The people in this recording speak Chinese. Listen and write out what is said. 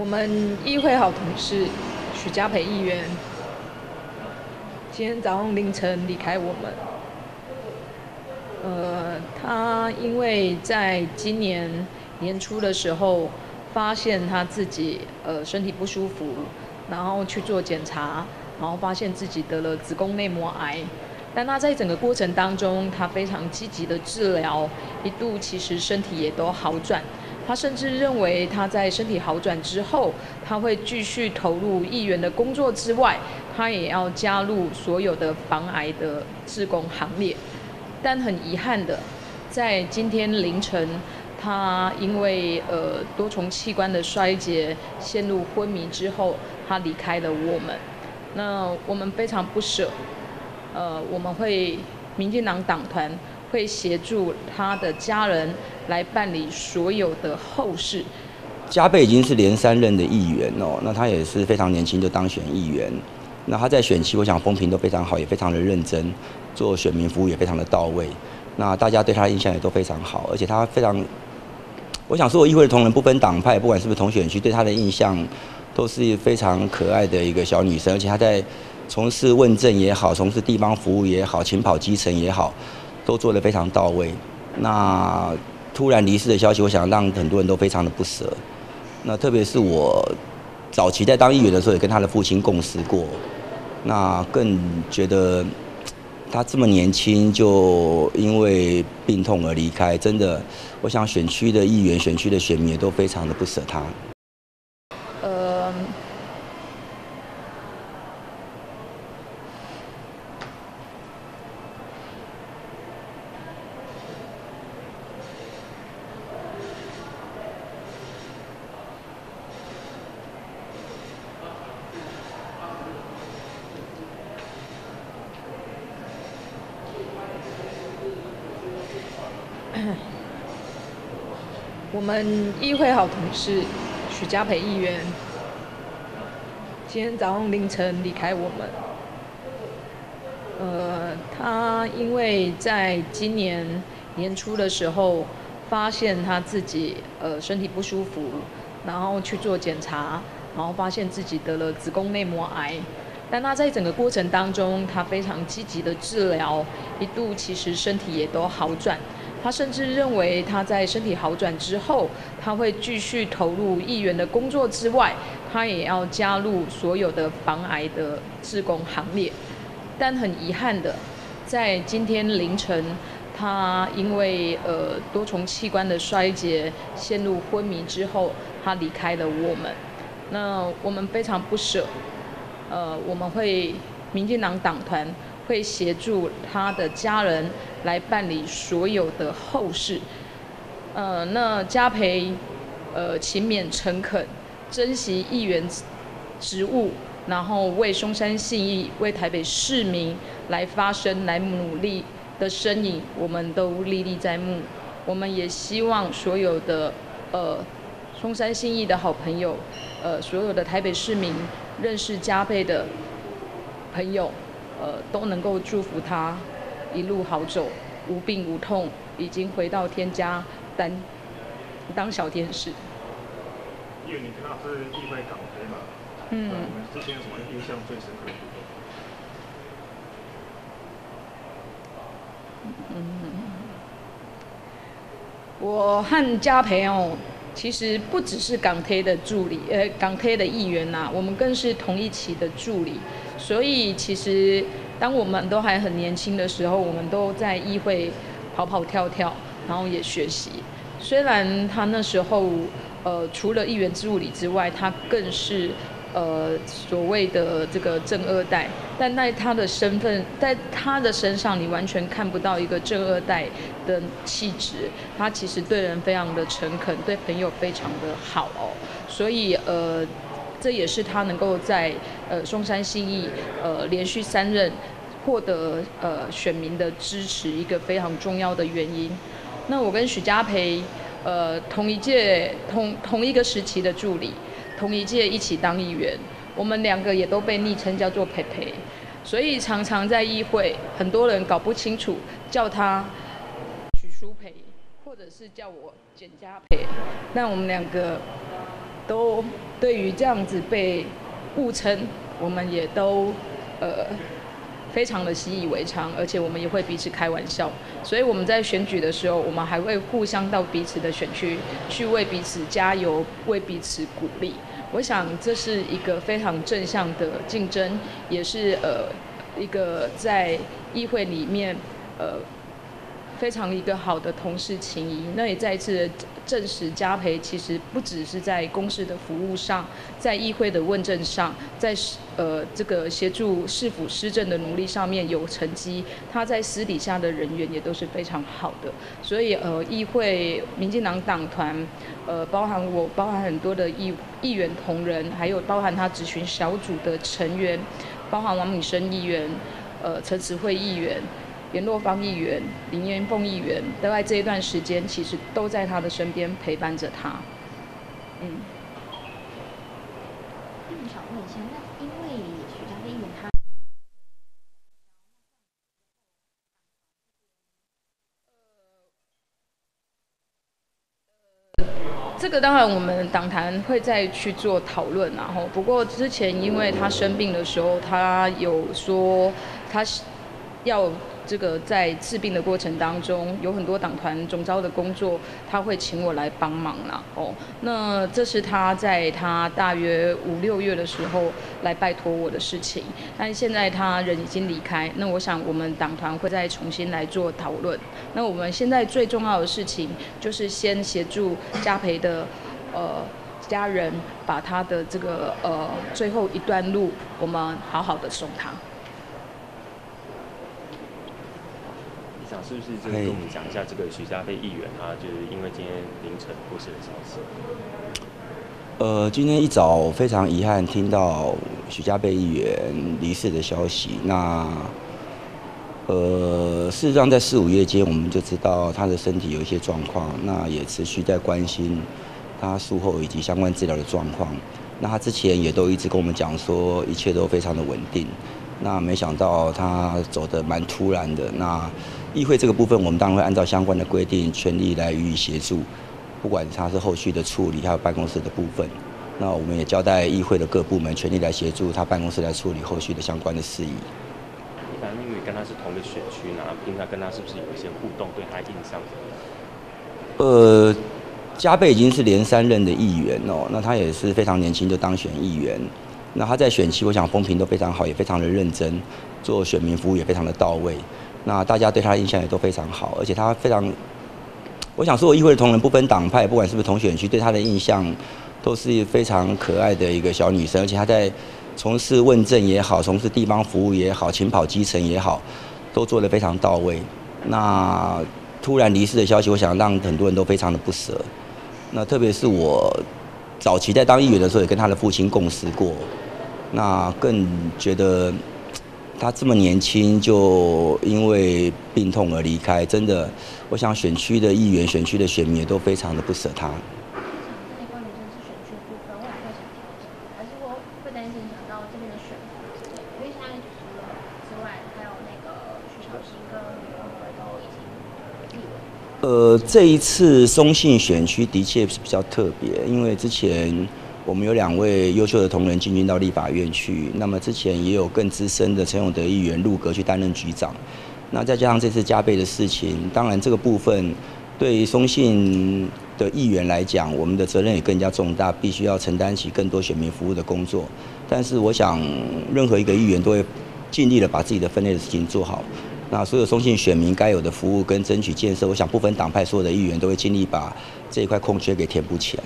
我们议会好同事许家培议员，今天早上凌晨离开我们。呃，他因为在今年年初的时候，发现他自己呃身体不舒服，然后去做检查，然后发现自己得了子宫内膜癌。但他在整个过程当中，他非常积极的治疗，一度其实身体也都好转。他甚至认为他在身体好转之后，他会继续投入议员的工作之外，他也要加入所有的防癌的志工行列。但很遗憾的，在今天凌晨，他因为呃多重器官的衰竭陷入昏迷之后，他离开了我们。那我们非常不舍。呃，我们会民进党党团会协助他的家人来办理所有的后事。加贝已经是连三任的议员哦，那他也是非常年轻就当选议员。那他在选期，我想风评都非常好，也非常的认真，做选民服务也非常的到位。那大家对他的印象也都非常好，而且他非常，我想说，我议会的同仁不分党派，不管是不是同选区，对他的印象都是非常可爱的一个小女生，而且她在。从事问政也好，从事地方服务也好，勤跑基层也好，都做得非常到位。那突然离世的消息，我想让很多人都非常的不舍。那特别是我早期在当议员的时候，也跟他的父亲共事过。那更觉得他这么年轻就因为病痛而离开，真的，我想选区的议员、选区的选民也都非常的不舍他。我们议会好同事许家培议员，今天早上凌晨离开我们。呃，他因为在今年年初的时候，发现他自己呃身体不舒服，然后去做检查，然后发现自己得了子宫内膜癌。但他在整个过程当中，他非常积极的治疗，一度其实身体也都好转。他甚至认为他在身体好转之后，他会继续投入议员的工作之外，他也要加入所有的防癌的志工行列。但很遗憾的，在今天凌晨，他因为呃多重器官的衰竭陷入昏迷之后，他离开了我们。那我们非常不舍，呃，我们会民进党党团。会协助他的家人来办理所有的后事。呃，那嘉培，呃，勤勉诚恳，珍惜议员职务，然后为松山信义、为台北市民来发声、来努力的身影，我们都历历在目。我们也希望所有的呃松山信义的好朋友，呃，所有的台北市民认识嘉培的朋友。呃，都能够祝福他一路好走，无病无痛，已经回到天家当当小天使。因为你看到是意外港飞嘛，嗯，之前有什么印象最深刻的？嗯，我和嘉培哦，其实不只是港铁的助理，呃，港铁的议员呐，我们更是同一期的助理。所以，其实当我们都还很年轻的时候，我们都在议会跑跑跳跳，然后也学习。虽然他那时候，呃，除了议员助理之外，他更是呃所谓的这个正二代，但在他的身份，在他的身上，你完全看不到一个正二代的气质。他其实对人非常的诚恳，对朋友非常的好哦。所以，呃。这也是他能够在呃松山信义呃连续三任获得呃选民的支持一个非常重要的原因。那我跟许家培呃同一届同同一个时期的助理，同一届一起当议员，我们两个也都被昵称叫做培培，所以常常在议会很多人搞不清楚叫他许淑培，或者是叫我简家培，那我们两个。都对于这样子被误称，我们也都呃非常的习以为常，而且我们也会彼此开玩笑。所以我们在选举的时候，我们还会互相到彼此的选区去为彼此加油，为彼此鼓励。我想这是一个非常正向的竞争，也是呃一个在议会里面呃。非常一个好的同事情谊，那也再一次证实嘉培其实不只是在公司的服务上，在议会的问政上，在呃这个协助市府施政的努力上面有成绩，他在私底下的人缘也都是非常好的。所以呃议会民进党党团，呃包含我，包含很多的议议员同仁，还有包含他咨询小组的成员，包含王敏生议员，呃陈慈慧议员。联络方议员、林彦凤议员都在这一段时间，其实都在他的身边陪伴着他。嗯。那想问一下，那因为许家飞议员他，这个当然我们党团会再去做讨论，然后不过之前因为他生病的时候，他有说他要。这个在治病的过程当中，有很多党团总招的工作，他会请我来帮忙啦。哦，那这是他在他大约五六月的时候来拜托我的事情。但现在他人已经离开，那我想我们党团会再重新来做讨论。那我们现在最重要的事情就是先协助嘉培的呃家人，把他的这个呃最后一段路，我们好好的送他。是不是就跟我们讲一下这个徐家飞议员啊？就是因为今天凌晨过世的消息。呃，今天一早非常遗憾听到徐家贝议员离世的消息。那呃，事实上在四五月间，我们就知道他的身体有一些状况，那也持续在关心他术后以及相关治疗的状况。那他之前也都一直跟我们讲说，一切都非常的稳定。那没想到他走的蛮突然的。那议会这个部分，我们当然会按照相关的规定，全力来予以协助，不管他是后续的处理，还有办公室的部分。那我们也交代议会的各部门，全力来协助他办公室来处理后续的相关的事宜。那因为跟他是同个选区呢，平常跟他是不是有一些互动，对他印象？呃，加倍已经是连三任的议员哦，那他也是非常年轻就当选议员。那他在选区，我想风评都非常好，也非常的认真，做选民服务也非常的到位。那大家对他的印象也都非常好，而且他非常，我想说，我议会的同仁不分党派，不管是不是同选区，对他的印象都是非常可爱的一个小女生。而且他在从事问政也好，从事地方服务也好，勤跑基层也好，都做得非常到位。那突然离世的消息，我想让很多人都非常的不舍。那特别是我。早期在当议员的时候，也跟他的父亲共事过，那更觉得他这么年轻就因为病痛而离开，真的，我想选区的议员、选区的选民也都非常的不舍他。呃，这一次松信选区的确是比较特别，因为之前我们有两位优秀的同仁进军到立法院去，那么之前也有更资深的陈永德议员入阁去担任局长，那再加上这次加倍的事情，当然这个部分对松信的议员来讲，我们的责任也更加重大，必须要承担起更多选民服务的工作。但是我想，任何一个议员都会尽力的把自己的分内的事情做好。那所有中信选民该有的服务跟争取建设，我想部分党派，所有的议员都会尽力把这一块空缺给填补起来。